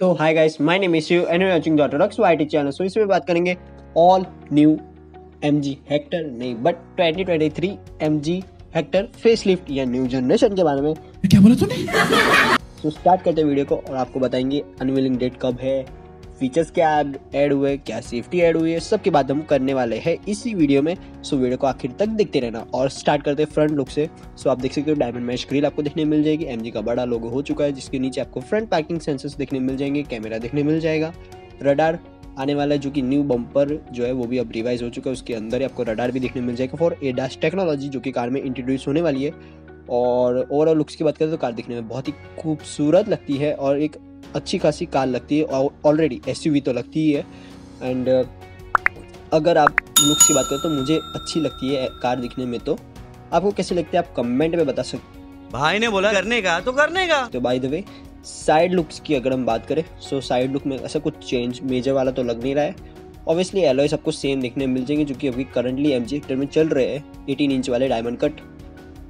So hi guys my name is you and watching dot rocks YT channel so इसमें बात करेंगे all new M G Hector नहीं but twenty 2023 MG Hector facelift या new generation के बारे में। क्या बोला तूने? सो स्टार्ट करते हैं वीडियो को और आपको बताएँगे अनविलिंग डेट कब है फीचर्स क्या ऐड हुए, क्या सेफ्टी ऐड हुई है सब की बात हम करने वाले हैं इसी वीडियो में। सो वीडियो को आखिर तक देखते रहना और स्टार्ट करते हैं फ्रंट लुक से। सो आप देख सकते हो डायमंड मैश ग्रिल आपको देखने मिल जाएगी। एमजी का बड़ा लोगो हो चुका है, जिसके नीचे आपको फ्रंट पैकिंग सेंसर्स देखने मिल जाएँगे कैमरा देखने मिल जाएगा। रडार आने वाला है, जो कि न्यू बम्पर जो है, वो भी अब रिवाइज हो चुका है। उसके अंदर ही आपको रडार भी देखने मिल जाएगा फॉर एडास टेक्नोलॉजी जो कि कार में इंट्रोड्यूस होने वाली है। और ओवरऑल लुक्स की बात करें तो कार दिखने में बहुत ही खूबसूरत लगती है और एक अच्छी खासी कार लगती है और ऑलरेडी एसयूवी तो लगती ही है। एंड अगर आप लुक्स की बात करें तो मुझे अच्छी लगती है कार दिखने में तो। आपको कैसी लगती है आप कमेंट में बता सकते भाई ने बोला करने का तो करने का। तो by the way side looks की अगर हम बात करें सो साइड लुक में ऐसा कुछ चेंज मेजर वाला तो लग नहीं रहा है। ऑब्वियसली एलॉयस आपको सेम देखने मिल जाएँगे जो कि अभी करंटली एम जी में चल रहे हैं 18 इंच वाले डायमंड कट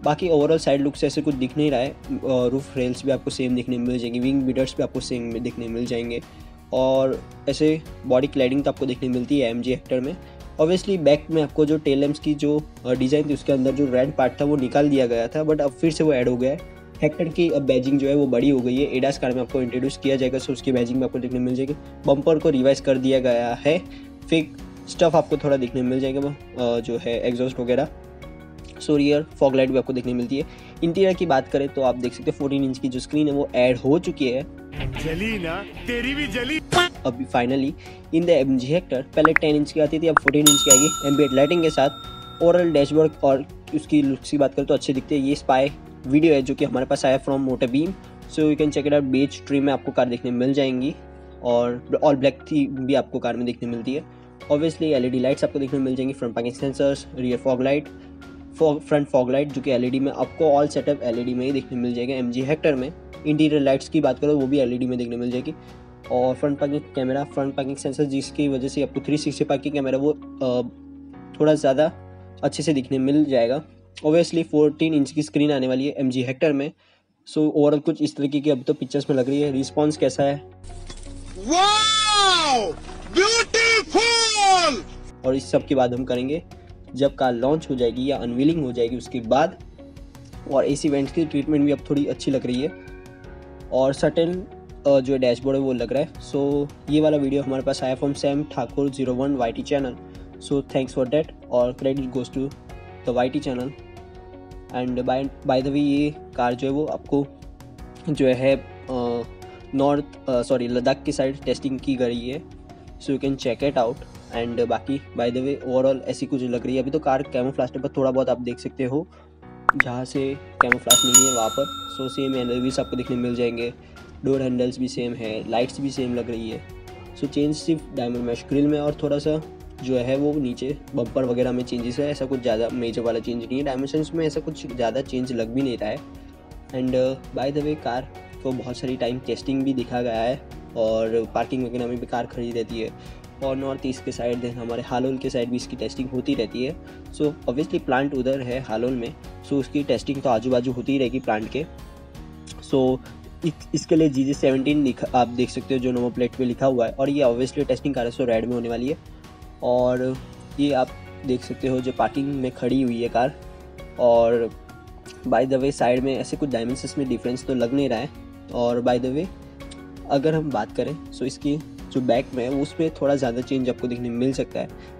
बाकी ओवरऑल साइड लुक से ऐसे कुछ दिख नहीं रहा है रूफ रेल्स भी आपको सेम दिखने मिल जाएँगे विंग बीडर्स भी आपको सेम दिखने मिल जाएँगे, और ऐसे बॉडी क्लैडिंग तो आपको देखने मिलती है एम जी हेक्टर में। ऑब्वियसली बैक में आपको जो टेल लैम्प्स की जो डिज़ाइन थी, उसके अंदर जो रेड पार्ट था वो निकाल दिया गया था बट अब फिर से वो ऐड हो गया है। हेक्टर की अब बैजिंग जो है वो बड़ी हो गई है। एडास कार में आपको इंट्रोड्यूस किया जाएगा सो उसकी बैजिंग में आपको देखने मिल जाएगी। बम्पर को रिवाइज कर दिया गया है। फिर स्टफ़ आपको थोड़ा देखने मिल जाएगा जो है एग्जॉस्ट वगैरह। सो रियर फॉग लाइट भी आपको देखने मिलती है। इंटीरियर की बात करें तो आप देख सकते हैं फोर्टीन इंच की जो स्क्रीन है वो ऐड हो चुकी है। जली ना तेरी भी जली। अभी finally in the M G Hector पहले टेन इंच की आती थी अब फोर्टीन इंच की आएगी। एम्बियट लाइटिंग के साथ ओवरऑल डैशबोर्ड और उसकी लुक्स की बात करें तो अच्छे दिखते हैं। ये स्पाई वीडियो है जो कि हमारे पास आया from motor beam so you can check it out बेच ट्री में आपको कार देखने मिल जाएँगी। और ऑल ब्लैक थी भी आपको कार में देखने मिलती है। ऑब्वियसली एलईडी लाइट्स आपको देखने मिल जाएँगी front parking sensors rear fog light front fog light जो कि एलईडी में आपको ऑल सेटअप एलईडी में ही देखने मिल जाएगा एम जी हेक्टर में। इंटीरियर लाइट्स की बात करो वो भी एलईडी में देखने मिल जाएगी। और front parking camera front parking sensor जिसकी वजह से आपको थ्री सिक्सटी पैकिंग कैमरा वो थोड़ा ज़्यादा अच्छे से दिखने मिल जाएगा। ओबियसली 14 इंच की स्क्रीन आने वाली है एम जी हेक्टर में। सो so, ओवरऑल कुछ इस तरीके की अब तो पिक्चर्स में लग रही है। रिस्पॉन्स कैसा है? और इस सब के बाद हम करेंगे। जब कार लॉन्च हो जाएगी या अनवीलिंग हो जाएगी उसके बाद और एसी वेंट्स की ट्रीटमेंट भी अब थोड़ी अच्छी लग रही है। और सर्टेन जो डैशबोर्ड है वो लग रहा है। सो so, ये वाला वीडियो हमारे पास आया from Sam Thakur zero one Y T channel so thanks for that और credit goes to the Y T channel and by by the way ये कार जो है वो आपको जो है नॉर्थ सॉरी लद्दाख की साइड टेस्टिंग की गई है। So you can check it out and बाकी बाय द वे ओवरऑल ऐसी कुछ लग रही है। अभी तो कार कैमो फ्लास्ट पर थोड़ा बहुत आप देख सकते हो। जहाँ से कैमो फ्लास्ट नहीं है, वहाँ पर। सो सेम एनर्वीज आपको देखने मिल जाएँगे। डोर हैंडल्स भी सेम है लाइट्स भी सेम लग रही है। सो चेंज सिर्फ़ डायमंड मैश ग्रिल में और थोड़ा सा जो है वो नीचे बम्पर वगैरह में चेंजेस है। ऐसा कुछ ज़्यादा मेजर वाला चेंज नहीं है। डायमेंशंस में ऐसा कुछ ज़्यादा चेंज लग भी नहीं रहा है। And by the way car को बहुत सारी टाइम टेस्टिंग भी दिखा गया है। और पार्किंग वगैरह में भी कार खड़ी रहती है। और नॉर्थ ईस्ट के साइड देन हमारे हालोल के साइड भी इसकी टेस्टिंग होती रहती है। सो ऑब्वियसली प्लांट उधर है हालोल में सो उसकी टेस्टिंग तो आजू बाजू होती ही रहेगी प्लांट के। सो इसके लिए जी जी सेवनटीन लिखा, आप देख सकते हो जो नंबर प्लेट पे लिखा हुआ है, और ये ऑब्वियसली टेस्टिंग कार है सो रेड में होने वाली है। और ये आप देख सकते हो जो पार्किंग में खड़ी हुई है कार, और बाय द वे साइड में ऐसे कुछ डायमेंशंस में डिफरेंस तो लग नहीं रहा है। और बाय द वे अगर हम बात करें सो इसकी जो बैक में है, उसमें थोड़ा ज़्यादा चेंज आपको देखने मिल सकता है।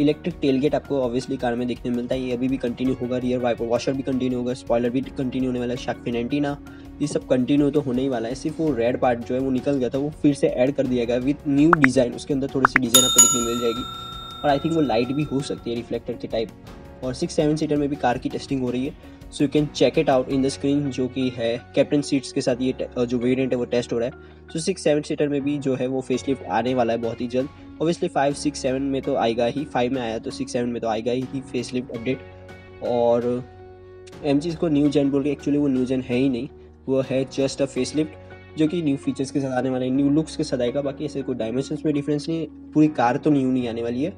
इलेक्ट्रिक टेल गेट आपको ऑब्वियसली कार में देखने मिलता है। ये अभी भी कंटिन्यू होगा रियर वाइपर वॉशर भी कंटिन्यू होगा स्पॉयलर भी कंटिन्यू होने वाला है शार्क फिनेंटीना ये सब कंटिन्यू तो होने ही वाला है। सिर्फ़ वो रेड पार्ट जो है, वो निकल गया था, वो फिर से ऐड कर दिया गया विथ न्यू डिज़ाइन उसके अंदर थोड़ी सी डिज़ाइन आपको देखने मिल जाएगी। और आई थिंक वो लाइट भी हो सकती है रिफ्लेक्टर के टाइप और सिक्स सेवन सीटर में भी कार की टेस्टिंग हो रही है। So you can check it out in the screen जो कि है कैप्टन सीट्स के साथ ये जो वेरियंट है वो टेस्ट हो रहा है। सो सिक्स सेवन सीटर में भी जो है वो फेसलिफ्ट आने वाला है बहुत ही जल्द। ऑब्वियसली फाइव सिक्स सेवन में तो आएगा ही। फाइव में आया तो सिक्स सेवन में तो आएगा ही फेसलिफ्ट अपडेट और एम जी को न्यू जेन बोल के एक्चुअली वो न्यू जेन है ही नहीं। वो है जस्ट अ फेसलिफ्ट जो कि न्यू फीचर्स के साथ आने वाला है। न्यू लुक्स के साथ आएगा। बाकी ऐसे कोई डायमेंशन में डिफरेंस नहीं पूरी कार तो न्यू नहीं आने वाली है।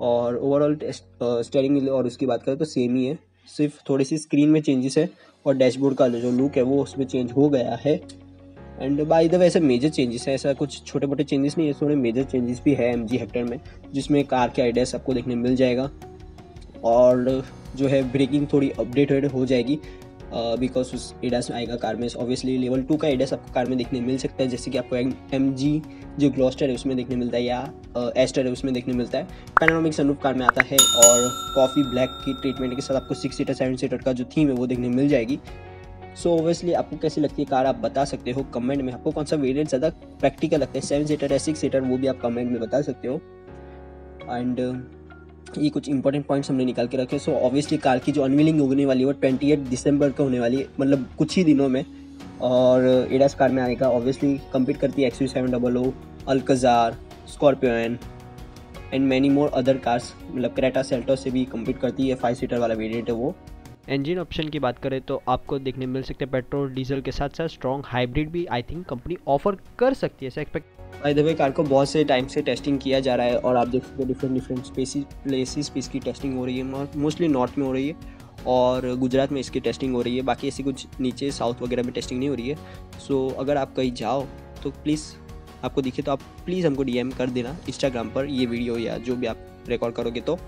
और ओवरऑल स्टेयरिंग और उसकी बात करें तो सेम ही है। सिर्फ़ थोड़ी सी स्क्रीन में चेंजेस है और डैशबोर्ड का जो लुक है वो उसमें चेंज हो गया है। एंड बाय द वे ऐसे मेजर चेंजेस है, ऐसा कुछ छोटे मोटे चेंजेस नहीं है थोड़े मेजर चेंजेस भी है एम जी हेक्टर में, जिसमें कार के आइडियाज़ आपको देखने मिल जाएगा। और जो है ब्रेकिंग थोड़ी अपडेटेड हो जाएगी। बिकॉज़ उस एडास में आएगा कार में। ऑब्वियसली लेवल टू का एडास आपको कार में देखने मिल सकता है, जैसे कि आपको एम जी जो ग्लॉस्टर है, उसमें देखने मिलता है, या एस्टर है, उसमें देखने मिलता है। पैनामिक सनरूफ कार में आता है, और कॉफ़ी ब्लैक की ट्रीटमेंट के साथ आपको सिक्स सीटर सेवन सीटर का जो थीम है, वो देखने मिल जाएगी। सो ओबियसली आपको कैसी लगती है कार, आप बता सकते हो कमेंट में। आपको कौन सा वेरियंट ज़्यादा प्रैक्टिकल लगता है सेवन सीटर या सिक्स सीटर वो भी आप कमेंट में बता सकते हो। एंड ये कुछ इंपॉर्टेंट पॉइंट्स हमने निकाल के रखे सो ऑब्वियसली कार की जो अनविलिंग होने वाली है, वो ट्वेंटी एट दिसंबर को होने वाली है मतलब कुछ ही दिनों में। और एडास कार में आएगा ऑब्वियसली कम्पीट करती है X U seven double O Alcazar Scorpio N and many more other cars मतलब क्रेटा सेल्टो से भी कम्पीट करती है फाइव सीटर वाला वेरियंट है वो। इंजन ऑप्शन की बात करें तो आपको देखने मिल सकते हैं, पेट्रोल, डीजल के साथ साथ स्ट्रॉन्ग हाइब्रिड भी आई थिंक कंपनी ऑफ़र कर सकती है। ऐसा expect by the way car को बहुत से टाइम से टेस्टिंग किया जा रहा है और आप देख सकते हो डिफरेंट डिफरेंट स्पेसिस प्लेसिस पे इसकी टेस्टिंग हो रही है। मोस्टली नॉर्थ में हो रही है और गुजरात में इसकी टेस्टिंग हो रही है। बाकी ऐसी कुछ नीचे साउथ वगैरह में टेस्टिंग नहीं हो रही है। सो so, अगर आप कहीं जाओ तो प्लीज़ आपको दिखे तो आप प्लीज़ हमको डीएम कर देना इंस्टाग्राम पर ये वीडियो या जो भी आप रिकॉर्ड करोगे तो।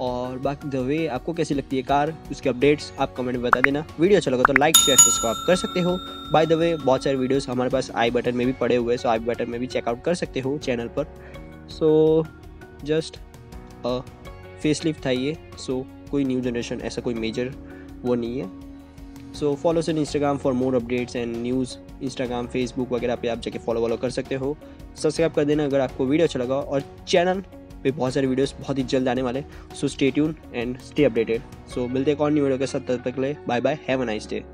और बाकी द वे आपको कैसी लगती है कार, उसके अपडेट्स आप कमेंट में बता देना। वीडियो अच्छा लगा तो लाइक शेयर सब्सक्राइब कर सकते हो। बाय द वे बहुत सारे वीडियोस हमारे पास आई बटन में भी पड़े हुए हैं सो आई बटन में भी चेकआउट कर सकते हो चैनल पर। सो जस्ट फेस लिफ्ट था ये सो कोई न्यू जनरेशन ऐसा कोई मेजर वो नहीं है। So follow in Instagram for more updates and news Instagram Facebook वगैरह पे आप जाके फॉलो वॉलो कर सकते हो। सब्सक्राइब कर देना अगर आपको वीडियो अच्छा लगा और चैनल पे बहुत सारे वीडियोस बहुत ही जल्द आने वाले so stay tune and stay updated so मिलते हैं और न्यू वीडियो के साथ, तब तक ले bye bye have a nice day